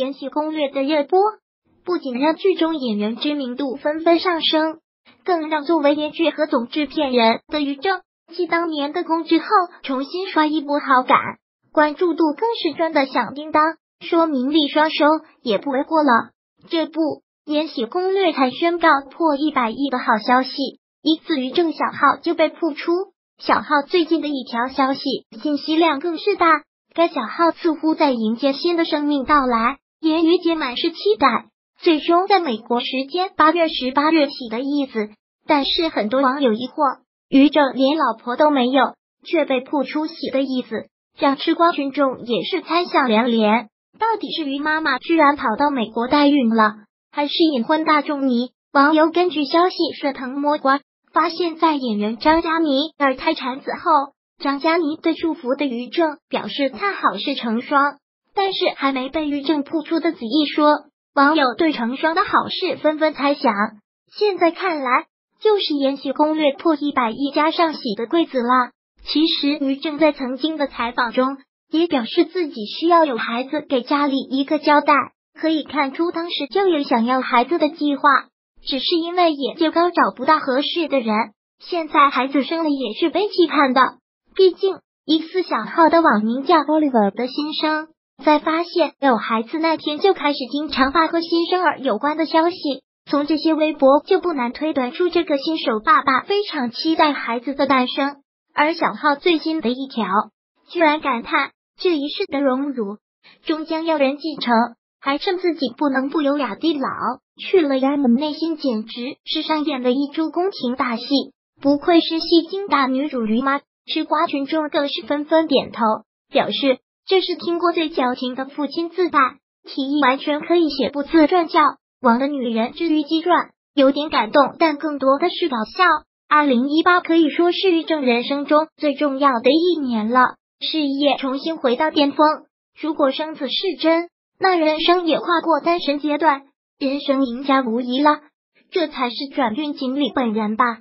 延禧攻略》的热播，不仅让剧中演员知名度纷纷上升，更让作为编剧和总制片人的于正继当年的功之后重新刷一波好感，关注度更是赚得响叮当，说名利双收也不为过了。这部《延禧攻略》才宣告破一百亿的好消息，一次于正小号就被曝出。小号最近的一条消息，信息量更是大。该小号似乎在迎接新的生命到来，连于姐满是期待。最终在美国时间八月十八日起的意思，但是很多网友疑惑，于正连老婆都没有，却被曝出喜的意思，让吃瓜群众也是猜想连连。到底是于妈妈居然跑到美国代孕了，还是隐婚大众迷？网友根据消息顺藤摸瓜。发现，在演员张嘉倪二胎产子后，张嘉倪对祝福的于正表示看好是成双，但是还没被于正扑出的子毅说，网友对成双的好事纷纷猜想。现在看来，就是《延禧攻略》破一百亿加上喜的贵子了。其实，于正在曾经的采访中也表示自己需要有孩子给家里一个交代，可以看出当时就有想要孩子的计划。只是因为眼界高找不到合适的人，现在孩子生了也是被期盼的。毕竟一次小号的网名叫 Oliver 的新生，在发现有孩子那天就开始听长发和新生儿有关的消息。从这些微博就不难推断出，这个新手爸爸非常期待孩子的诞生。而小号最新的一条，居然感叹这一世的荣辱终将要人继承。还称自己不能不优雅地老去了衙门，内心简直是上演了一出宫廷大戏，不愧是戏精大女主驴妈。吃瓜群众更是纷纷点头，表示这是听过最矫情的父亲自带，提议完全可以写部自传叫《王的女人之虞姬传》，有点感动，但更多的是搞笑。二零一八可以说是于正人生中最重要的一年了，事业重新回到巅峰。如果生子是真。那人生也跨过单身阶段，人生赢家无疑了，这才是转运锦鲤本人吧。